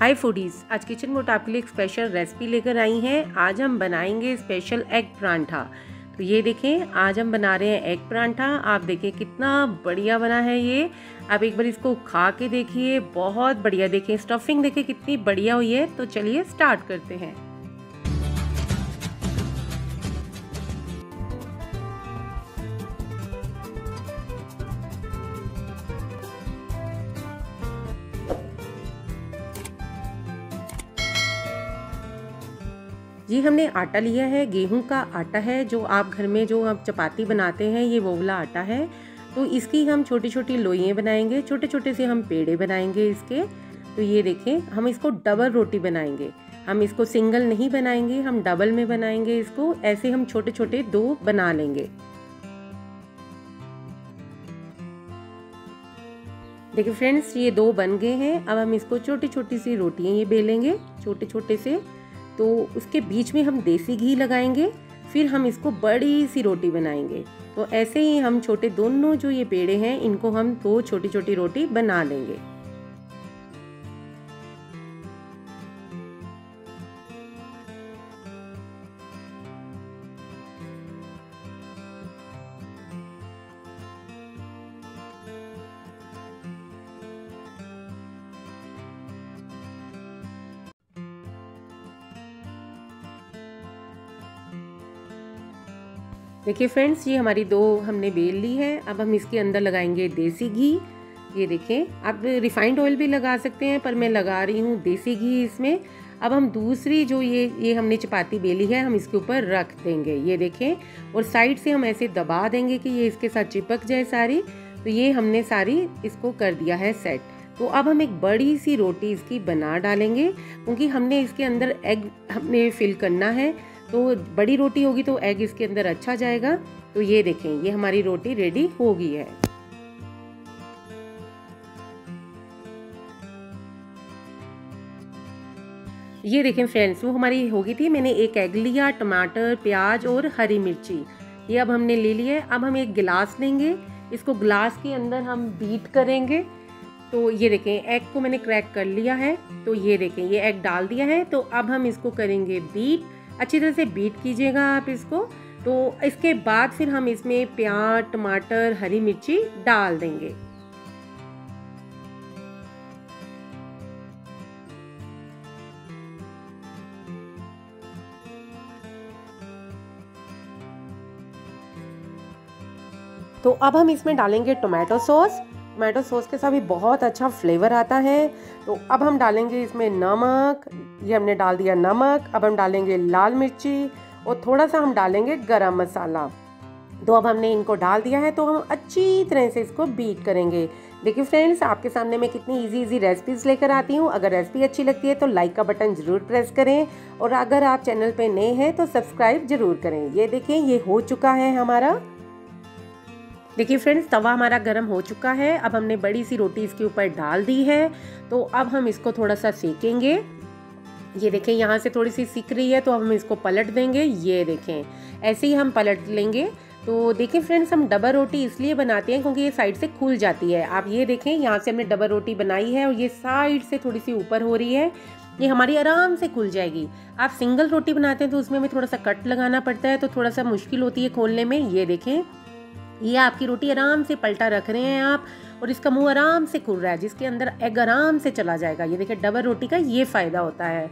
हाय foodies आज kitchen मोट आपके लिए एक स्पेशल रेसिपी लेकर आई हैं। आज हम बनाएँगे स्पेशल एग परांठा। तो ये देखें, आज हम बना रहे हैं एग परांठा। आप देखें कितना बढ़िया बना है ये। आप एक बार इसको खा के देखिए, बहुत बढ़िया। देखें स्टफिंग देखें कितनी बढ़िया हुई है। तो चलिए स्टार्ट करते हैं। ये हमने आटा लिया है, गेहूँ का आटा है, जो आप घर में जो आप चपाती बनाते हैं, ये वो वाला आटा है। तो इसकी हम छोटी छोटी लोइयाँ बनाएँगे छोटे छोटे से हम पेड़े बनाएँगे इसके। तो ये देखें, हम इसको डबल रोटी बनाएँगे। हम इसको सिंगल नहीं बनाएँगे, हम डबल में बनाएँगे इसको, ऐसे हम छोटे छोटे दो बना लेंगे। देखिए फ्रेंड्स, ये दो बन गए हैं, अब हम इसको छोटी छोटी सी रोटियाँ ये बेलेंगे छोटे छोटे से। तो उसके बीच में हम देसी घी लगाएँगे, फिर हम इसको बड़ी सी रोटी बनाएँगे। तो ऐसे ही हम छोटे दोनों जो ये पेड़े हैं, इनको हम दो छोटी छोटी रोटी बना लेंगे। देखिए फ्रेंड्स ये हमारी दो हमने बेल ली है। अब हम इसके अंदर लगाएँगे देसी घी। ये देखें आप रिफाइंड ऑयल भी लगा सकते हैं, पर मैं लगा रही हूँ देसी घी इसमें। अब हम दूसरी जो ये ये हमने चपाती बेली है, हम इसके ऊपर रख देंगे। ये देखें और साइड से हम ऐसे दबा देंगे कि ये इसके साथ चिपक जाए सारी। तो ये हमने सारी इसको कर दिया है सेट तो अब हम एक बड़ी सी रोटी इसकी बना डालेंगे, क्योंकि हमने इसके अंदर एग हमने फिल करना है। तो बड़ी रोटी होगी तो एग इसके अंदर अच्छा जाएगा। तो ये देखें, ये हमारी रोटी रेडी हो गई है। ये देखें फ्रेंड्स वो हमारी हो गई थी, मैंने एक एग लिया, टमाटर, प्याज और हरी मिर्ची। ये अब हमने ले लिया है, अब हम एक गिलास लेंगे, इसको गिलास के अंदर हम बीट करेंगे। तो ये देखें एग को मैंने क्रैक कर लिया है तो ये देखें, ये एग डाल दिया है तो अब हम इसको करेंगे बीट अच्छी तरह से बीट कीजिएगा आप इसको। तो इसके बाद फिर हम इसमें प्याज, टमाटर, हरी मिर्ची डाल देंगे। तो अब हम इसमें डालेंगे टोमेटो सॉस टोमेटो सॉस के साथ भी बहुत अच्छा फ्लेवर आता है। तो अब हम डालेंगे इसमें नमक, ये हमने डाल दिया नमक, अब हम डालेंगे लाल मिर्ची और थोड़ा सा हम डालेंगे गरम मसाला। तो अब हमने इनको डाल दिया है तो हम अच्छी तरह से इसको बीट करेंगे। देखिए फ्रेंड्स आपके सामने मैं कितनी इजी इजी रेसिपीज़ लेकर आती हूँ। अगर रेसिपी अच्छी लगती है तो लाइक का बटन ज़रूर प्रेस करें। और अगर आप चैनल पे नए हैं तो सब्सक्राइब ज़रूर करें। ये देखें ये हो चुका है हमारा देखिए फ्रेंड्स तवा हमारा गर्म हो चुका है। अब हमने बड़ी सी रोटी इसके ऊपर डाल दी है। तो अब हम इसको थोड़ा सा सेकेंगे। ये देखें, यहाँ से थोड़ी सी सीख रही है तो हम इसको पलट देंगे। ये देखें, ऐसे ही हम पलट लेंगे। तो देखिए फ्रेंड्स हम डबल रोटी इसलिए बनाते हैं क्योंकि ये साइड से खुल जाती है। आप ये देखें, यहाँ से हमने डबल रोटी बनाई है और ये साइड से थोड़ी सी ऊपर हो रही है। ये हमारी आराम से खुल जाएगी। आप सिंगल रोटी बनाते हैं तो उसमें हमें थोड़ा सा कट लगाना पड़ता है तो थोड़ा सा मुश्किल होती है खोलने में। ये देखें ये आपकी रोटी आराम से पलटा रख रहे हैं आप, और इसका मुँह आराम से खुल रहा है, जिसके अंदर एग आराम से चला जाएगा। ये देखिए डबल रोटी का ये फ़ायदा होता है।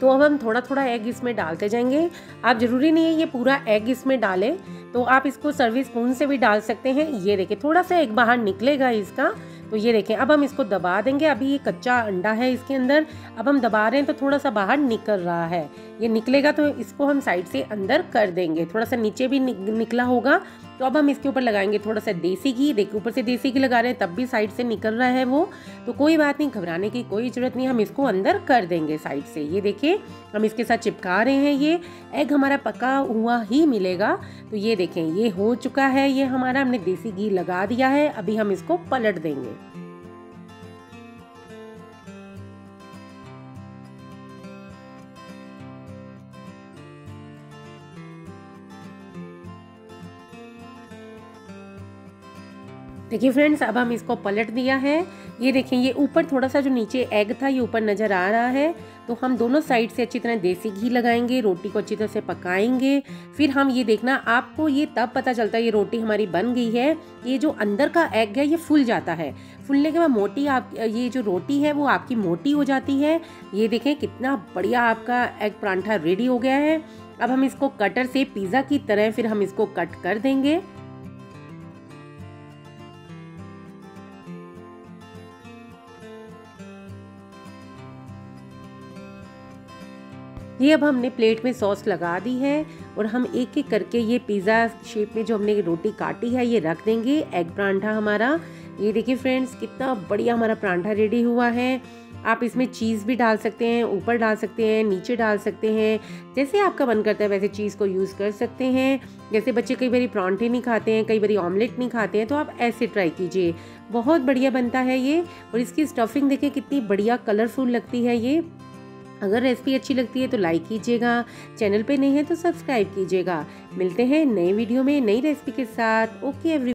तो अब हम थोड़ा थोड़ा एग इसमें डालते जाएँगे। आप ज़रूरी नहीं है ये पूरा एग इसमें डालें तो आप इसको सर्विस स्पून से भी डाल सकते हैं। ये देखिए, थोड़ा सा एग बाहर निकलेगा इसका। तो ये देखें, अब हम इसको दबा देंगे। अभी ये कच्चा अंडा है इसके अंदर। अब हम दबा रहे हैं तो थोड़ा सा बाहर निकल रहा है। ये निकलेगा तो इसको हम साइड से अंदर कर देंगे। थोड़ा सा नीचे भी निकला होगा। तो अब हम इसके ऊपर लगाएँगे थोड़ा सा देसी घी। देखिए, ऊपर से देसी घी लगा रहे हैं, तब भी साइड से निकल रहा है वो। तो कोई बात नहीं, घबराने की कोई ज़रूरत नहीं, हम इसको अंदर कर देंगे साइड से। ये देखिए, हम इसके साथ चिपका रहे हैं ये। एग हमारा पका हुआ ही मिलेगा। तो ये देखें, ये हो चुका है, ये हमारा हमने देसी घी लगा दिया है। अभी हम इसको पलट देंगे। देखिए फ्रेंड्स अब हम इसको पलट दिया है। ये देखें, ये ऊपर थोड़ा सा जो नीचे एग था, ये ऊपर नज़र आ रहा है। तो हम दोनों साइड से अच्छी तरह देसी घी लगाएँगे, रोटी को अच्छी तरह से पकाएँगे। फिर हम ये देखना, आपको ये तब पता चलता है, ये रोटी हमारी बन गई है, ये जो अंदर का एग है, ये फूल जाता है। फूलने के बाद मोटी आप, ये जो रोटी है, वो आपकी मोटी हो जाती है। ये देखें, कितना बढ़िया आपका एग परांठा रेडी हो गया है। अब हम इसको कटर से पिज़्ज़ा की तरह फिर हम इसको कट कर देंगे। ये अब हमने प्लेट में सॉस लगा दी है और हम एक एक करके ये पिज़्ज़ा शेप में जो हमने रोटी काटी है, ये रख देंगे। एग परांठा हमारा। ये देखिए फ्रेंड्स, कितना बढ़िया हमारा परांठा रेडी हुआ है। आप इसमें चीज़ भी डाल सकते हैं, ऊपर डाल सकते हैं, नीचे डाल सकते हैं। जैसे आपका मन करता है, वैसे चीज़ को यूज़ कर सकते हैं। जैसे बच्चे कई बार परांठे नहीं खाते हैं, कई बारी ऑमलेट नहीं खाते हैं तो आप ऐसे ट्राई कीजिए। बहुत बढ़िया बनता है ये। और इसकी स्टफिंग देखिए कितनी बढ़िया कलरफुल लगती है ये। अगर रेसिपी अच्छी लगती है तो लाइक कीजिएगा चैनल पे नहीं है तो सब्सक्राइब कीजिएगा। मिलते हैं नए वीडियो में नई रेसिपी के साथ। Okay every